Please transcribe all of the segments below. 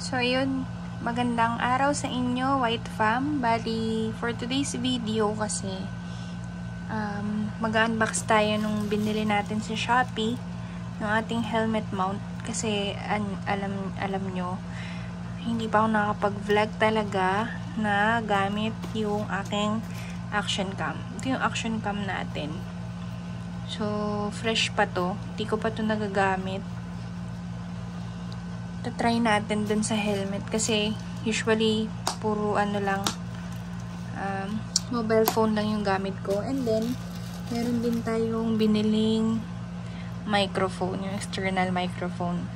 So, yun. Magandang araw sa inyo, White Fam. Bali, for today's video kasi, um, mag-unbox tayo nung binili natin sa Shopee ng ating helmet mount. Kasi, an alam, alam nyo, hindi pa ako nakapag-vlog talaga na gamit yung aking action cam. Ito yung action cam natin. So, fresh pa to. Hindi ko pa to nagagamit try natin dun sa helmet kasi usually puro ano lang um, mobile phone lang yung gamit ko. And then meron din tayong biniling microphone, yung external microphone.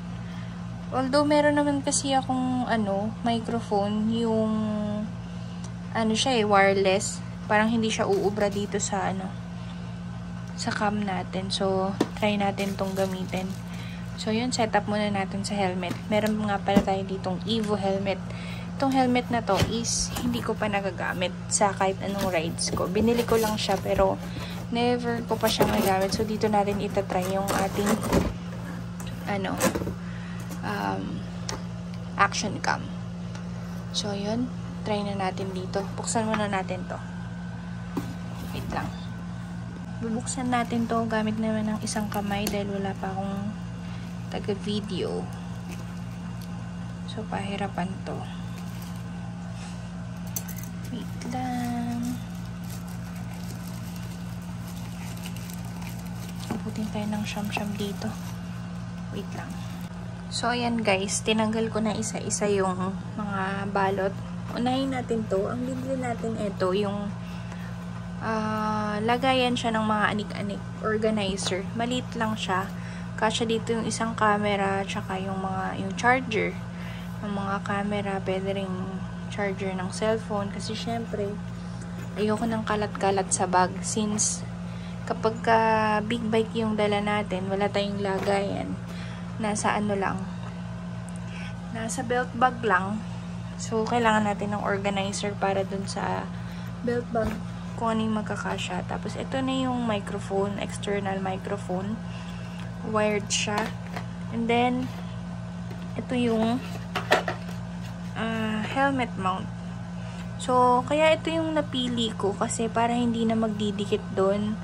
Although meron naman kasi akong ano, microphone yung ano siya eh, wireless. Parang hindi siya uubra dito sa ano sa cam natin. So try natin tong gamitin So, yun, setup muna natin sa helmet. Meron nga pala tayo ditong Evo helmet. Itong helmet na to is hindi ko pa nagagamit sa kahit anong rides ko. Binili ko lang siya pero never ko pa siya nagamit. So, dito natin itatry yung ating ano um, action cam. So, yun. Try na natin dito. Buksan muna natin to. Wait lang. Bubuksan natin to gamit naman ng isang kamay dahil wala pa akong taga-video. So, pahirapan to. Wait lang. Abutin tayo ng syam-syam dito. Wait lang. So, ayan guys. Tinanggal ko na isa-isa yung mga balot. Unahin natin to. Ang bibili natin ito, yung uh, lagayan siya ng mga anik-anik organizer. Malit lang siya Kasya dito yung isang camera, tsaka yung mga, yung charger ng mga camera, pwede rin charger ng cellphone. Kasi syempre, ayoko ng kalat-kalat sa bag. Since, kapag ka big bike yung dala natin, wala tayong lagayan. Nasa ano lang, nasa belt bag lang. So, kailangan natin ng organizer para dun sa belt bag kung ano yung magkakasya. Tapos, ito na yung microphone, external microphone wired siya. And then, ito yung uh, helmet mount. So, kaya ito yung napili ko kasi para hindi na magdidikit doon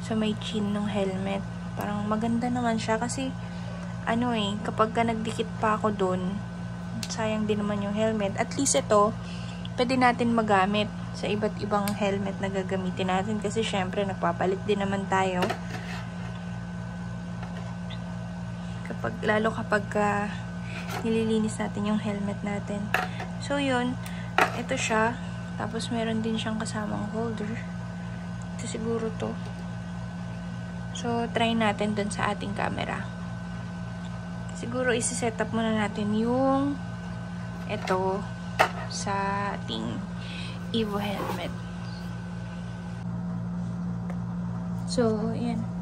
sa may chin ng helmet. Parang maganda naman siya kasi ano eh, kapag ka nagdikit pa ako doon, sayang din naman yung helmet. At least ito, pwede natin magamit sa iba't ibang helmet na gagamitin natin kasi syempre nagpapalit din naman tayo kapag, lalo kapag uh, nililinis natin yung helmet natin. So, yun. Ito siya. Tapos, meron din siyang kasamang holder. Ito siguro to. So, try natin dun sa ating camera. Siguro, isi-set up muna natin yung ito sa ating Evo helmet. So, yan.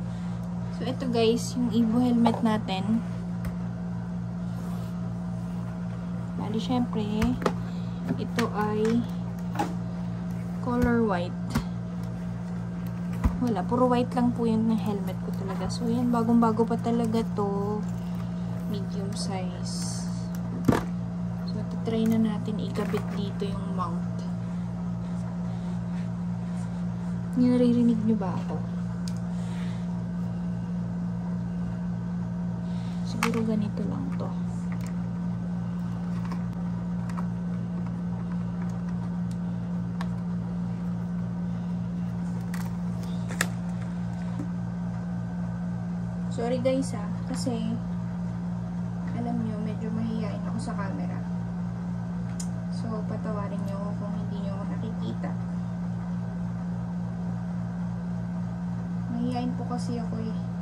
So, ito guys, yung Evo helmet natin. Bali, syempre, ito ay color white. Wala, puro white lang po yung helmet ko talaga. So, yan, bagong-bago pa talaga to. Medium size. So, try na natin ikabit dito yung mount. Naririnig nyo ba ako? Siguro ganito lang to. Sorry guys ah, kasi alam nyo, medyo mahihain ako sa camera. So, patawarin nyo ako kung hindi nyo ako nakikita. Mahihain po kasi ako eh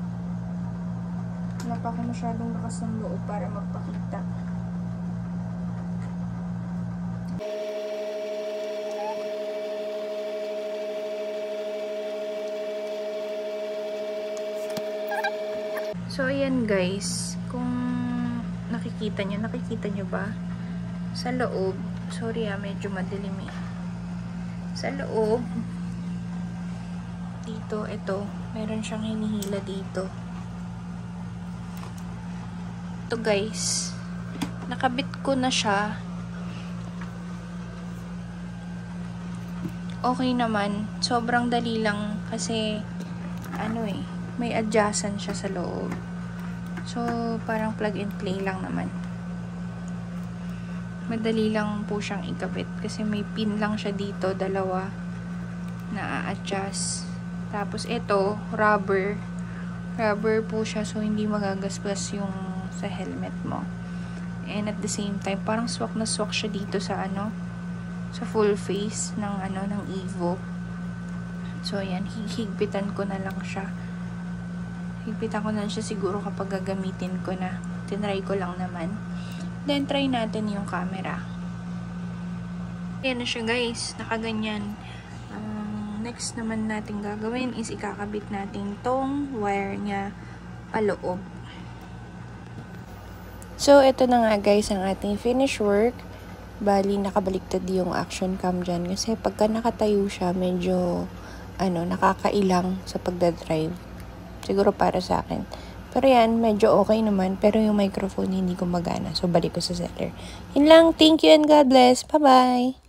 wala pa ako masyadong lakas ng loob para magpakita. So, ayan guys. Kung nakikita nyo, nakikita nyo ba? Sa loob, sorry ah, medyo madilim eh. Sa loob, dito, ito, meron siyang hinihila dito. To guys nakabit ko na siya. Okay naman. Sobrang dali lang kasi ano eh, may adjacent siya sa loob. So, parang plug and play lang naman. Madali lang po siyang ikabit kasi may pin lang siya dito, dalawa na adjust Tapos ito, rubber. Rubber po siya so hindi magagasgas yung sa helmet mo. And at the same time, parang swak na swak siya dito sa ano, sa full face ng ano, ng Evo. So, ayan, higpitan ko na lang siya. Higpitan ko na siya siguro kapag gagamitin ko na. Tinry ko lang naman. Then, try natin yung camera. Ayan na siya guys. Nakaganyan. Um, next naman natin gagawin is ikakabit natin tong wire niya paloob. So, ito na nga guys ang ating finish work. Bali, nakabaliktad yung action cam dyan. Kasi pagka nakatayo siya, medyo ano, nakakailang sa pagdadrive. Siguro para sa akin. Pero yan, medyo okay naman. Pero yung microphone hindi ko magana. So, balik ko sa seller. Yun lang. Thank you and God bless. Bye-bye!